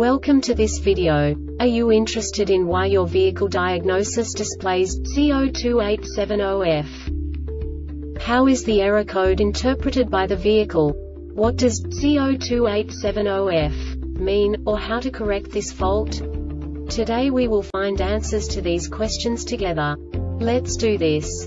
Welcome to this video. Are you interested in why your vehicle diagnosis displays C02870F? How is the error code interpreted by the vehicle? What does C02870F mean, or how to correct this fault? Today we will find answers to these questions together. Let's do this.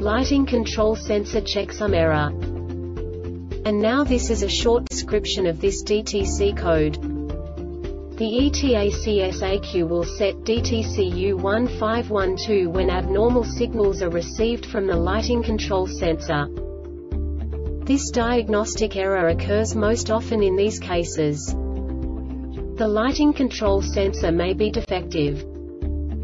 Lighting control sensor checksum error. And now this is a short description of this DTC code. The ETACS-ECU will set DTCU1512 when abnormal signals are received from the lighting control sensor. This diagnostic error occurs most often in these cases. The lighting control sensor may be defective.